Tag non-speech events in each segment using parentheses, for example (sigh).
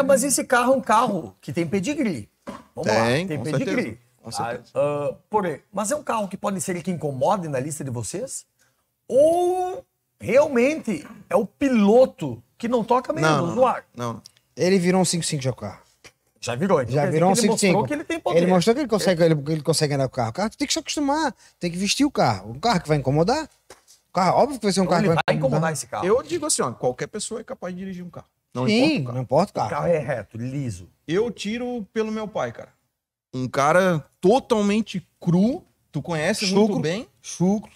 É, mas esse carro é um carro que tem pedigree. Vamos lá, Tem, tem com pedigree. certeza, com Ah, certeza. ah, porém, mas é um carro que pode ser que incomode na lista de vocês? Ou realmente é o piloto que não toca mesmo Não, no ar? não. Ele virou um 5-5 já o carro. Já virou. Então Já virou um que ele 5-5. mostrou que ele tem poder. Ele mostrou que ele consegue, ele, ele consegue andar com o carro. O carro tem que se acostumar, tem que vestir o carro. Um carro que vai incomodar. O carro, óbvio que vai ser um Então carro ele que vai incomodar esse carro. Eu digo assim, ó, qualquer pessoa é capaz de dirigir um carro. Não Sim, importa o carro. não importa o O carro. carro é reto, liso. Eu tiro pelo meu pai, cara. Um cara totalmente cru, tu conhece muito Chucro. bem. Chucro.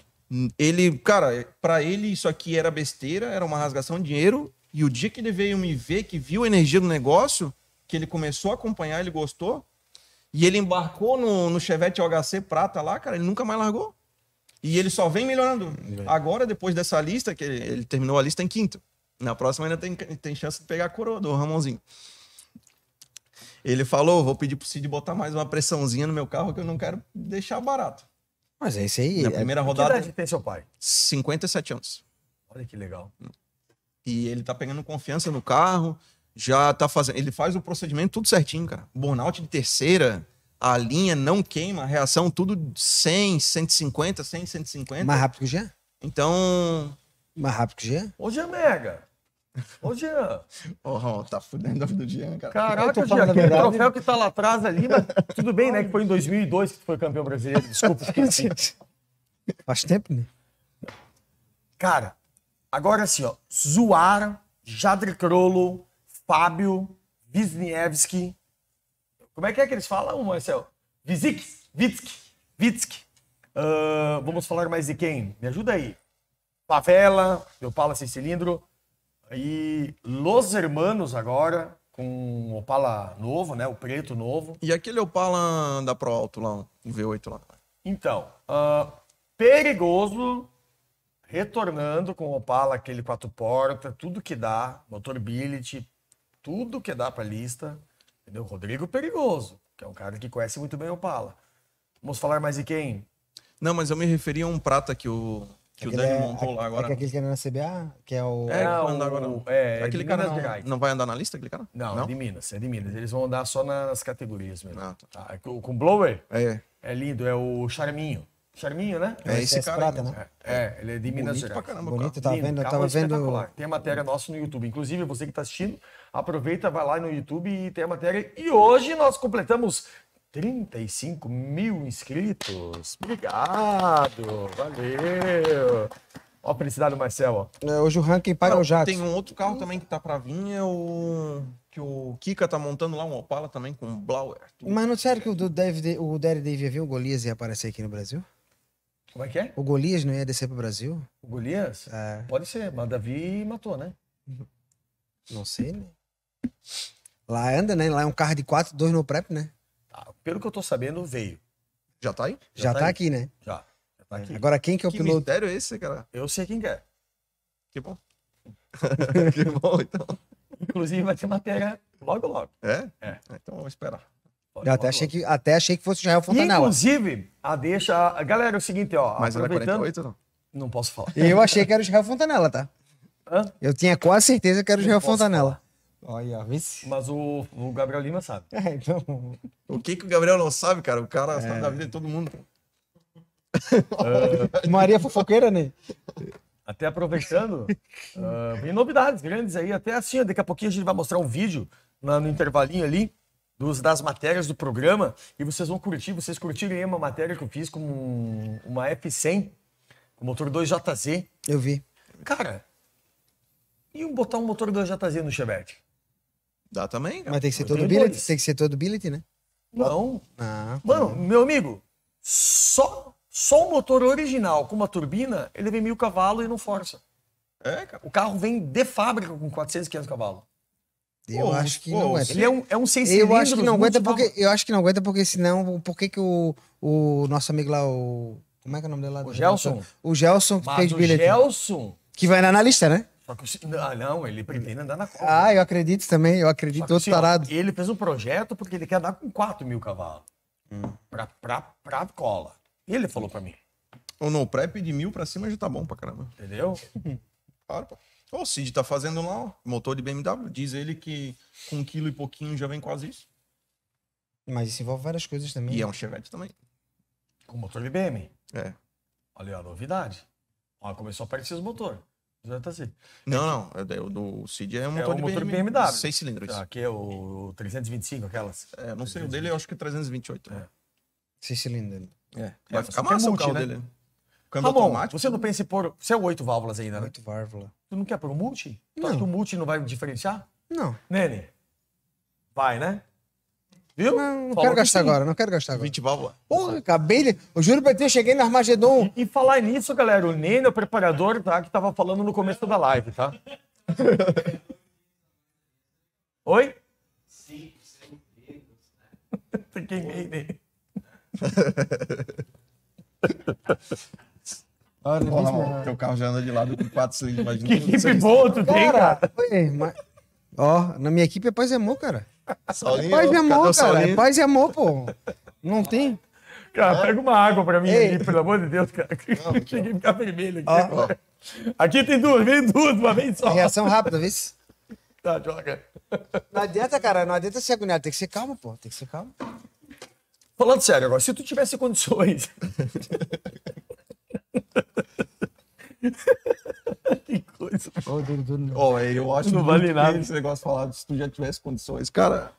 Ele, cara, pra ele isso aqui era besteira, era uma rasgação de dinheiro. E o dia que ele veio me ver, que viu a energia do negócio, que ele começou a acompanhar, ele gostou. E ele embarcou no, no Chevette OHC prata lá, cara, ele nunca mais largou. E ele só vem melhorando. Agora, depois dessa lista, que ele, ele terminou a lista em quinto. Na próxima ainda tem, tem chance de pegar a coroa do Ramonzinho. Ele falou: vou pedir pro Cid botar mais uma pressãozinha no meu carro que eu não quero deixar barato. Mas é isso aí. Na é- primeira Que rodada, idade tem seu pai? 57 anos. Olha que legal. E ele tá pegando confiança no carro, já tá fazendo. Ele faz o procedimento tudo certinho, cara. Burnout de terceira, a linha não queima, a reação tudo 100, 150, 100, 150. mais rápido que o Jean? Então. Mais rápido que o Jean? Ô, Jean Mega. Ô, Jean. Oh, tá fudendo a vida do Jean, cara. Caraca, Jean, aquele verdade. troféu que tá lá atrás ali, mas tudo bem, né? Que foi em 2002 que tu foi campeão brasileiro. Desculpa, esqueci. (laughs) Faz tempo, né? Cara, agora assim, ó. Zuara, Jadre Krolo, Fábio, Wisniewski. Como é que é que eles falam, Marcel? Vizik, Vitski, Vitski. Ah, vamos falar mais de quem? Me ajuda aí. Favela, meu Opala sem cilindro. E Los Hermanos agora, com um Opala novo, né? O preto novo. E aquele Opala da Pro Alto lá, o V8 lá. Então, ah, perigoso, retornando com o Opala, aquele quatro portas, tudo que dá, motor billet, tudo que dá para lista. Entendeu? Rodrigo Perigoso, que é um cara que conhece muito bem o Opala. Vamos falar mais de quem? Não, mas eu me referi a um prata que o, que o Aquele Dani é, montou lá é agora. que aquele que era na CBA, que é o. É, que Ah, vai andar o- agora. não. é, é aquele cara Minas não, não vai andar na lista, aquele cara? Não, é de Minas, é de Minas. Eles vão andar só nas categorias mesmo. Ah, Tá, com, com blower, É, é lindo, é o Charminho. Charminho, né? é esse CS cara. Prata, né? É, é, ele é de Minas Bonito pra Gerais. caramba. o Bonito, Lindo, vendo, eu tava vendo. Tem a matéria nossa no YouTube. Inclusive, você que está assistindo, aproveita, vai lá no YouTube e tem a matéria. E hoje nós completamos 35 mil inscritos. Obrigado, valeu. Ó a felicidade do Marcel, ó. É, Hoje o ranking paga Não, o Jato. Tem um outro carro também que tá pra vir, é o. Que o Kika tá montando lá, um Opala também com um Blauer. Mas não sério que o do Dave, o Daddy Dave ia vir, o Golias ia aparecer aqui no Brasil? Como é que é? O Golias não ia descer pro Brasil? O Golias? É, Pode ser, mas Davi matou, né? não sei, né? Lá anda, né? Lá é um carro de 4, 2 no prep, né? Pelo que eu tô sabendo, veio. Já tá aí? Já, tá tá, aí. aqui, né? Já. Já tá aqui. Agora quem que é o Que piloto? mistério é esse, cara? Eu sei quem quer. Que bom. (laughs) que bom, então. Inclusive, vai ter matéria logo, logo. É? É. Então vamos esperar. Eu até achei, que, até achei que fosse E, Fontanella. inclusive, a deixa. a- Galera, é o seguinte, ó. Mas era aproveitando. 48 não? Não posso falar. Eu achei que era o Jael Fontanella, tá? Hã? Eu tinha quase certeza que era o posso Fontanella. Olha, vice. Mas o, o Gabriel Lima sabe. (laughs) É, então. O que, que o Gabriel não sabe, cara? O cara É. sabe da vida de todo mundo. (laughs) Maria fofoqueira, né? Até aproveitando, (laughs) vem novidades grandes aí. Até assim, daqui a pouquinho a gente vai mostrar um vídeo na- no intervalinho ali dos, das matérias do programa e vocês vão curtir. Vocês curtirem aí uma matéria que eu fiz com um- uma F100 com motor 2JZ. Eu vi. Cara, e um- botar um motor 2JZ no Chevette? Dá também, cara. Mas tem que ser todo billet, tem que ser todo billet, né? Não. Ah, Mano, meu amigo, só, só o motor original com uma turbina, ele vem mil cavalos e não força. É, cara. O carro vem de fábrica com 400, 500 cavalos. eu Pô, acho que pô, não aguenta. Ele é um, é um seis Eu acho que cilindros não aguenta porque eu acho que não aguenta porque senão por que que o, o nosso amigo lá o como é que é o nome dele lá? O Gelson? O Gelson que Mas fez o billet. Gelson... Que vai na lista, né? Só que o- ah, não, ele pretende andar na cola. Ah, eu acredito também, eu acredito outro tarado. ele fez um projeto porque ele quer andar com 4 mil cavalos. Hum. Pra, pra, pra cola. E ele falou pra mim, Ou no prep de mil pra cima já tá bom pra caramba. entendeu? (laughs) Claro, pô. O Cid tá fazendo lá, ó, motor de BMW. Diz ele que com um quilo e pouquinho já vem quase isso. Mas isso envolve várias coisas também. E é um Chevette também. Com motor de BM. É. Olha aí, a novidade. Ó, começou a aparecer os motores. Tá assim. Não, não. É, da- o do Cid é um motor, o de, motor BMW, BMW. Seis cilindros. Aqui é o 325, aquelas. É, não sei, o dele eu acho que é 328. É. Seis cilindros. É. Vai É, ficar tem massa o multi, carro né? dele. Câmbio Ramon, automático. você não pensa em pôr. Você é oito válvulas ainda, né? Oito válvulas. Tu não quer pôr um multi? Tu Não. acha que o multi não vai diferenciar? Não. Nene? Vai, né? Viu? Não, não quero que gastar sim. agora, não quero gastar agora. 20 válvulas. Porra, acabei de. Eu juro pra ti, eu cheguei no Armagedon. E falar nisso, galera, o Nene é o preparador, tá? Que tava falando no começo da live, tá? (laughs) Oi? Sim, Queimei, né? (laughs) Ah, não Porra, disse mano, teu carro já anda de lado com 4 cilindros. Imagina. Que equipe boa tu tem, cara. Oi, mas... Ó, na minha equipe é paz e amor, cara. Saulinho, Paz e amor, cara. É paz e amor, pô. Não tem. Cara, pega uma água pra mim Ei. aqui, pelo amor de Deus, cara. Cheguei (laughs) a ficar vermelho aqui Ó. agora. Aqui tem duas, vem duas, uma vez só. Reação rápida, vê se. Tá, joga. Não adianta, cara. Não adianta ser agoniado. Tem que ser calmo, pô. Tem que ser calmo. Falando sério agora, se tu tivesse condições. (laughs) que. Ô, não. Ó, eu acho Não vale nada. esse negócio falado se tu já tivesse condições. Cara,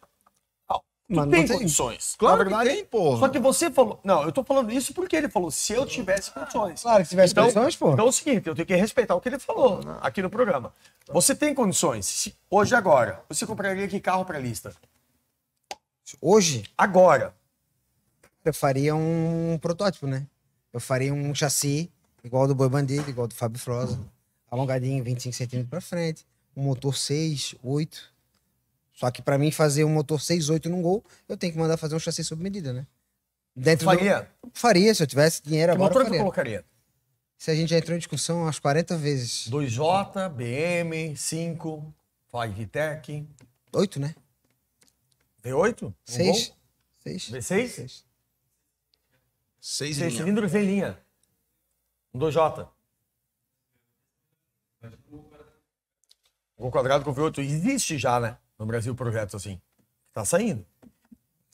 Tu Mano, tem não tem. condições. claro Na que verdade, tem, porra. Só que você falou. Não, eu tô falando isso porque ele falou, se eu tivesse condições. Claro que se tivesse Então, condições, pô. então é o seguinte, eu tenho que respeitar o que ele falou aqui no programa. Você tem condições. Se- hoje, agora, você compraria que carro pra lista? Hoje, Agora. eu faria um protótipo, né? Eu faria um chassi igual ao do Boi Bandido, igual ao do Fábio Froza. Alongadinho, 25 centímetros pra frente. Um motor 6, 8. Só que pra mim fazer um motor 6, 8 num gol, eu tenho que mandar fazer um chassi sob medida, né? Dentro do- Faria? Faria, se eu tivesse dinheiro Que agora, motor eu que faria. colocaria? Se a gente já entrou em discussão umas 40 vezes. 2J, BM, 5, Flytech, 8, né? V8? Um 6. Gol? 6. V6? 6. seis Seis linhas. cilindros em linha. Um 2J. Gol quadrado com V8. Existe já, né? No Brasil, projetos assim. Tá saindo.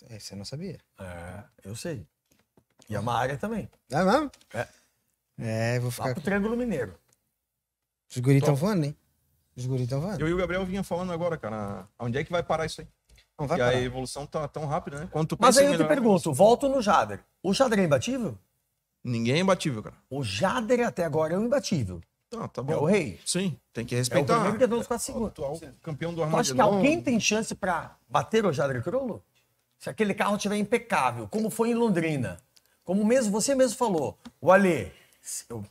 Esse eu não sabia. É, eu sei. E a Maria também. É mesmo? É. É, vou Lá ficar. pro Triângulo Mineiro. Os guris estão voando, hein? Os guris estão voando. Eu e o Gabriel vinha falando agora, cara. Onde é que vai parar isso aí? Não vai e a parar. evolução tá tão rápida, né? Quanto Mas aí eu te pergunto, volto no Jader. O Jader é imbatível? Ninguém é imbatível, cara. O Jader até agora é o imbatível. Tá, tá É bom. o rei. Sim, tem que É o respeitar. primeiro que nós quatro o segundos. atual campeão do Tu acha que Armagedon. alguém tem chance pra bater o Jader Crollo? Se aquele carro estiver impecável, como foi em Londrina. Como mesmo você mesmo falou, o Alê,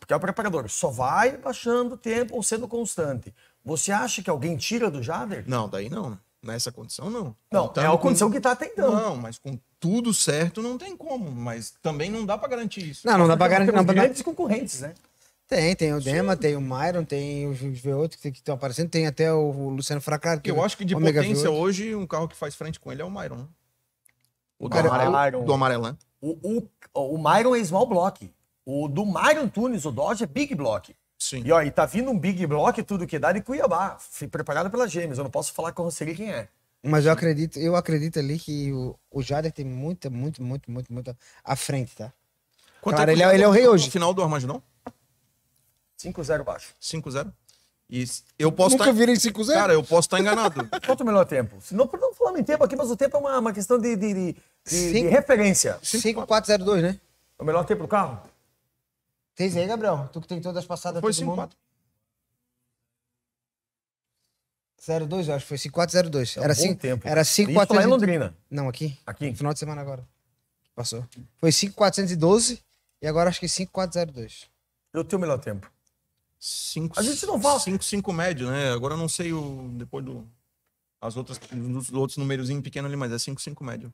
que é o preparador, só vai baixando o tempo ou sendo constante. Você acha que alguém tira do Jader? Não, daí não. Nessa condição, não. Não, Contando é a com- condição que tá até então. Não, mas com tudo certo não tem como. Mas também não dá pra garantir isso. Não, não dá pra garantir. Não, grandes concorrentes, né? Tem, tem o Dema, tem o Myron, tem os V8 que estão aparecendo, tem até o Luciano Fracaro. Porque eu acho que de Ômega potência V8. hoje, um carro que faz frente com ele é o Myron. né? O do Cara, amarelo. Do? O, o, o Myron é small block. O do Myron Tunes, o Dodge, é big block. Sim. E ó, e tá vindo um big block, tudo que dá de Cuiabá. Fui preparado pela Gêmeos. Eu não posso falar com você quem é. Mas eu acredito, eu acredito ali que o, o Jader tem muita, muito, muito, muito, muito à frente, tá? Quanto Cara, é ele é- ele é o rei no hoje. final do Armagedon? 5-0 baixo. 5-0. E eu posso Nunca estar. virei 5-0. Cara, eu posso estar enganado. (laughs) Quanto o melhor tempo? Se não, não falamos em tempo aqui, mas o tempo é uma, uma questão de, de, de- de- de referência. 5402, né? É o melhor tempo do carro? Tens aí, Gabriel? Tu que tem todas as passadas Foi todo mundo. 5-4. 02, eu acho que foi 5402. É um era bom 5 tempo. Era Isso lá em 5402. Londrina. Não, aqui. Aqui. No final de semana agora. Passou. Foi 5412 e agora acho que 5402. Eu tenho o melhor tempo. 5, A gente não fala- 5, 5 médio, né? Agora eu não sei o. Depois do. As outras. Os outros numerozinhos pequenos ali, mas é 5, 5 médio.